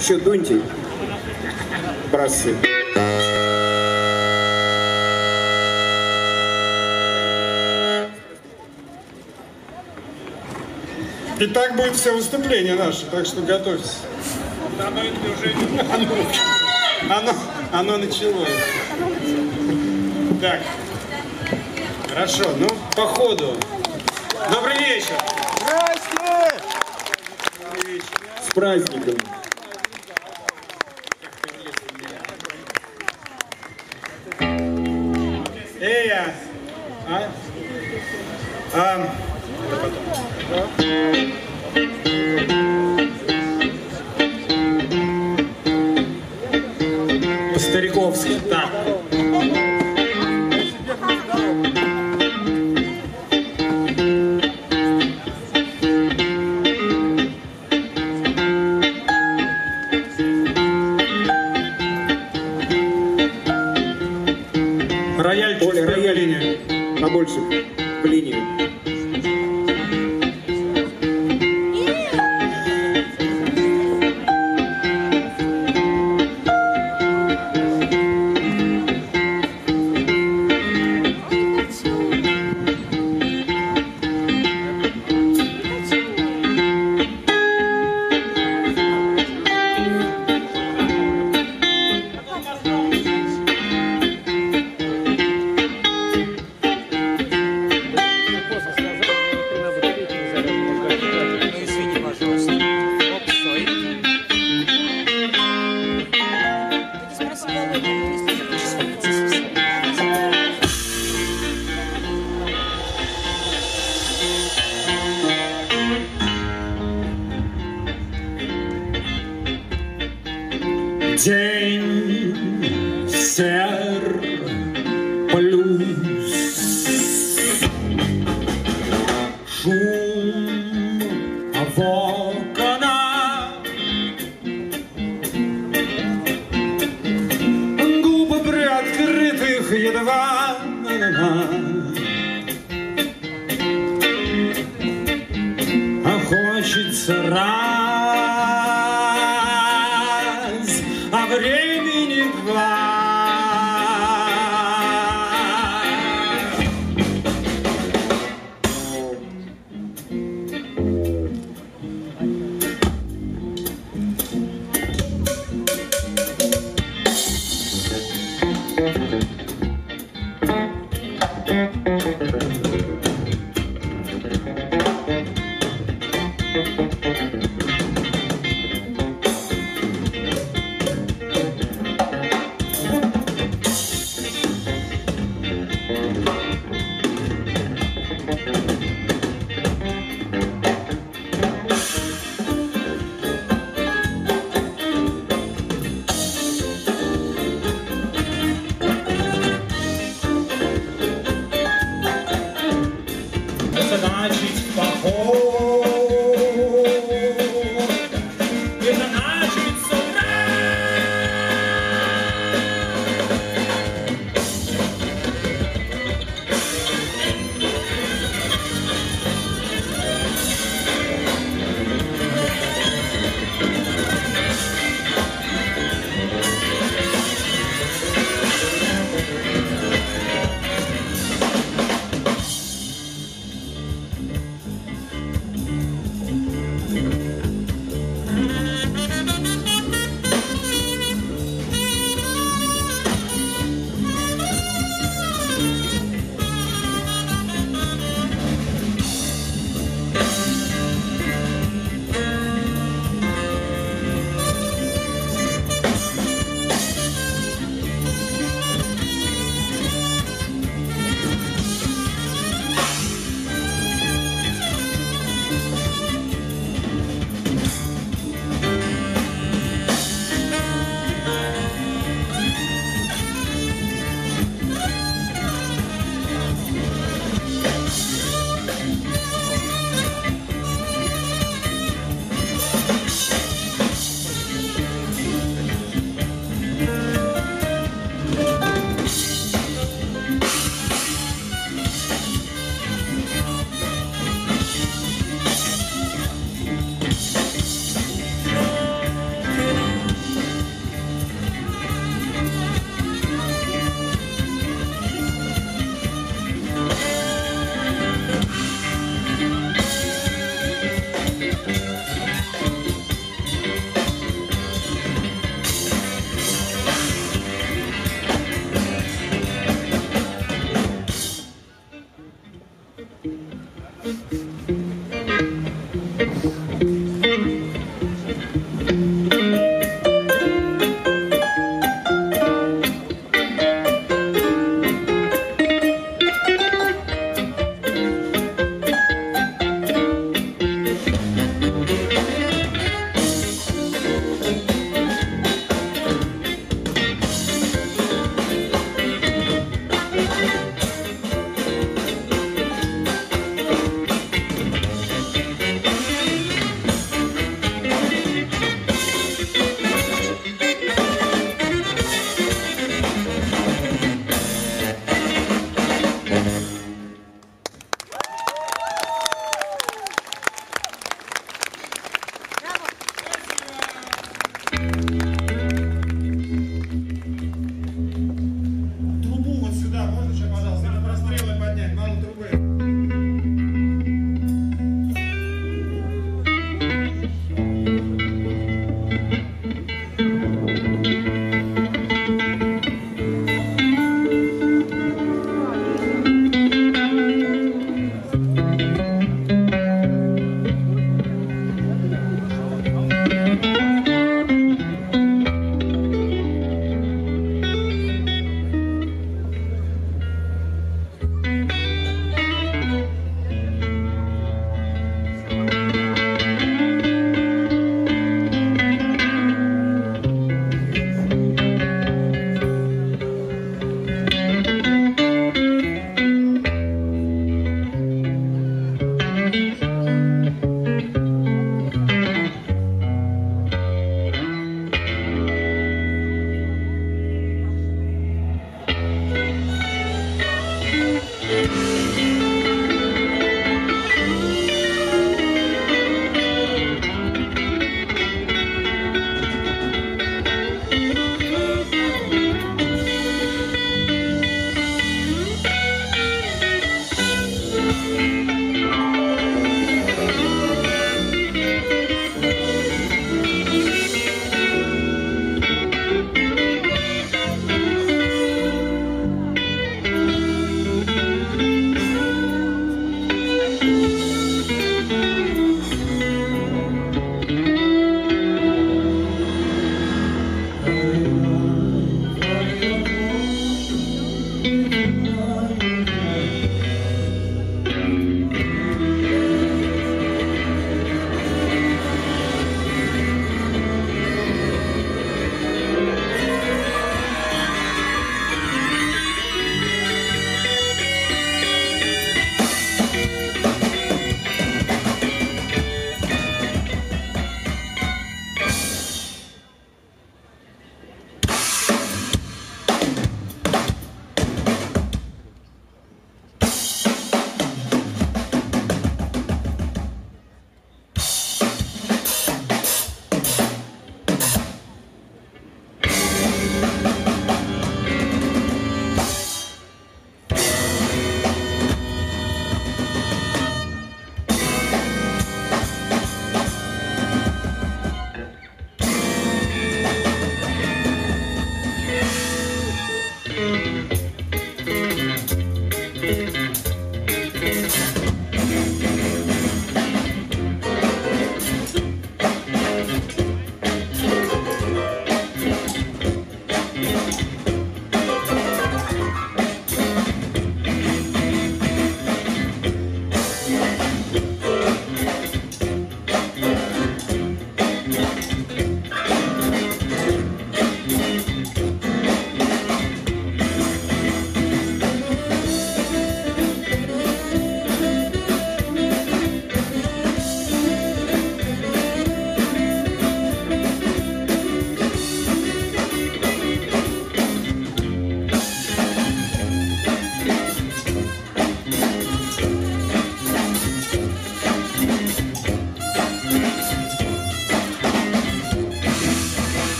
Еще дуньте. Братцы. И так будет все выступление наше, так что готовьтесь. Оно уже Оно, оно началось. Так. Хорошо, ну, по ходу. Добрый вечер. Здрасте! С праздником. Рояль Оля, рояль. Побольше. В линию.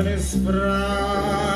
Ja ne spravim.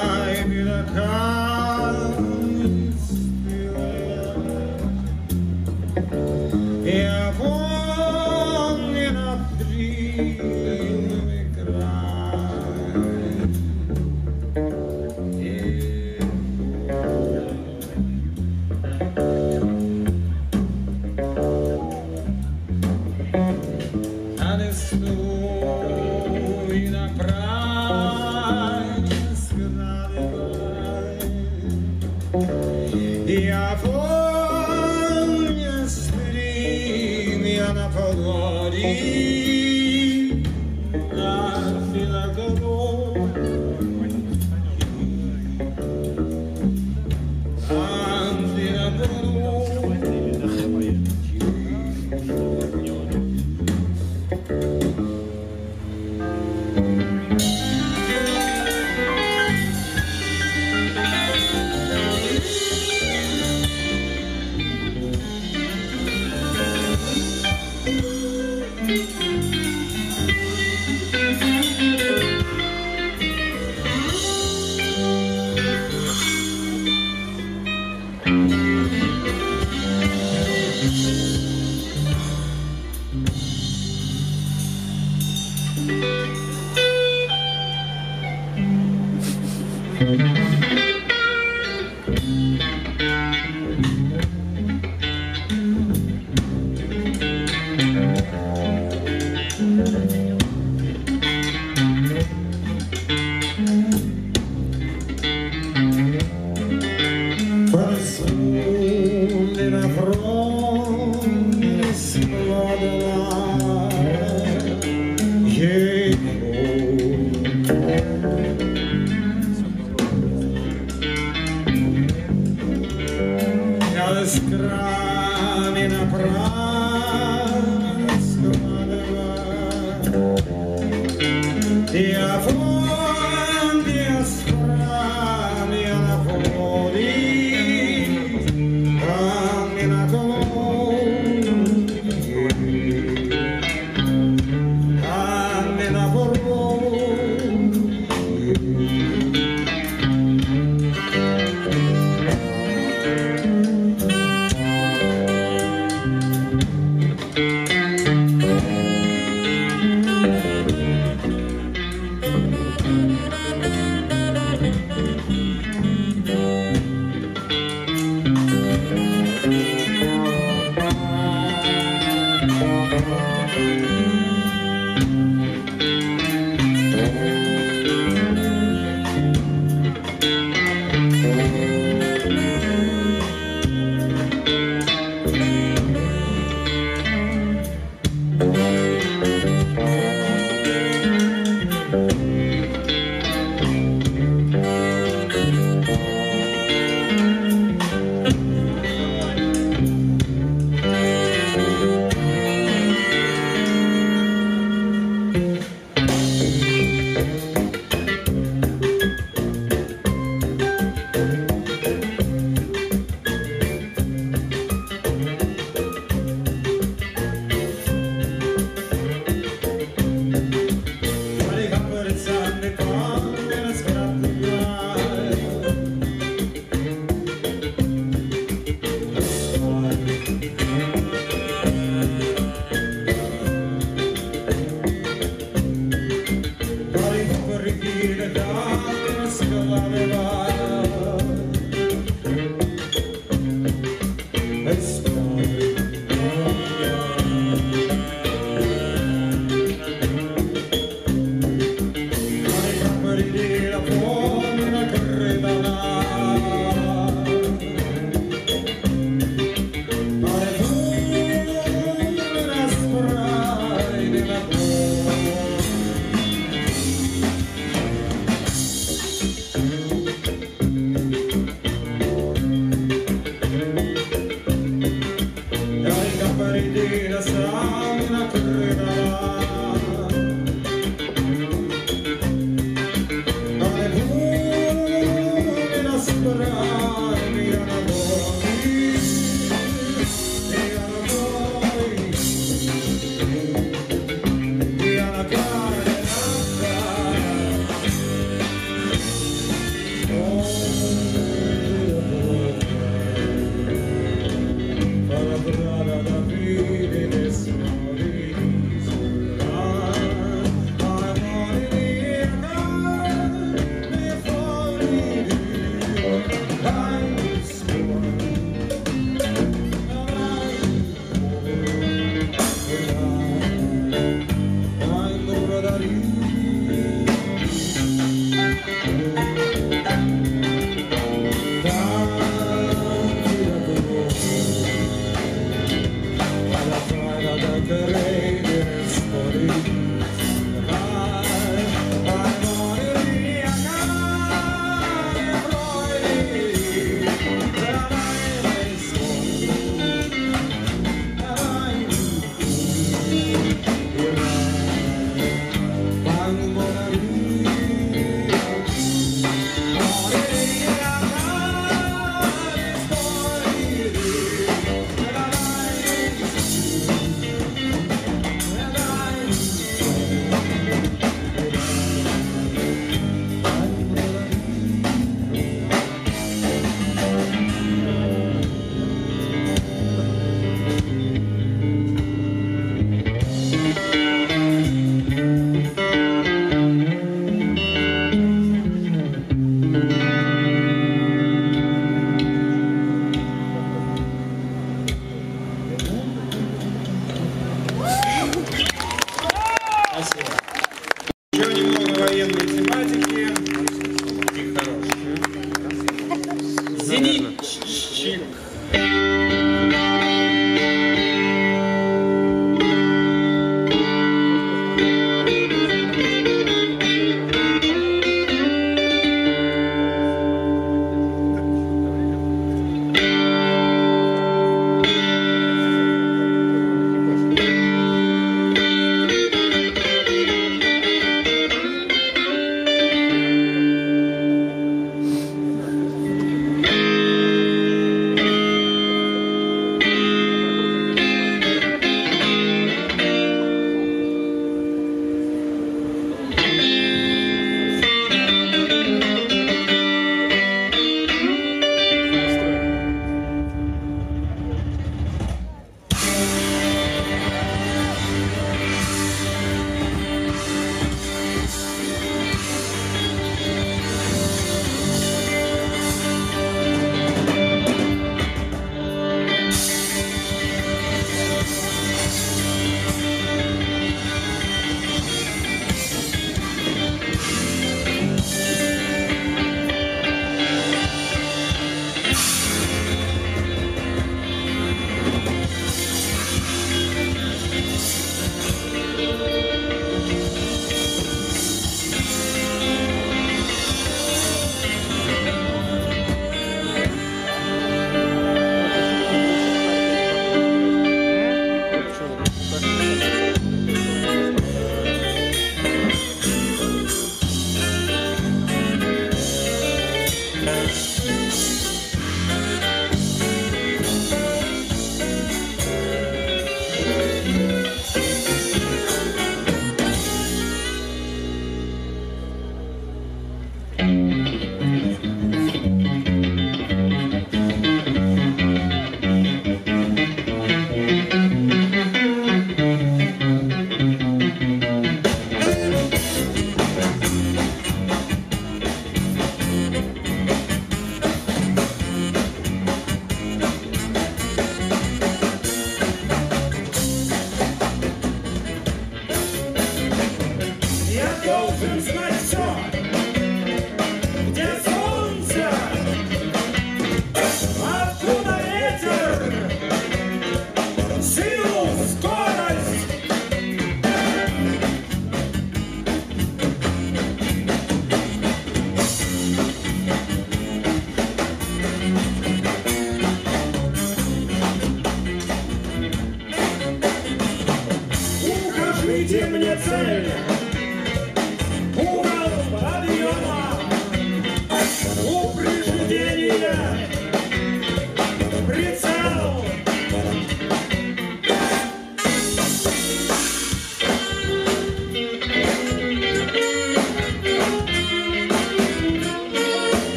Tra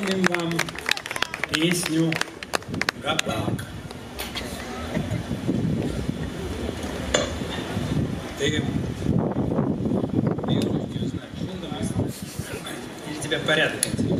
Исполним вам песню «Габак». Ты. Или тебя порядок интересует?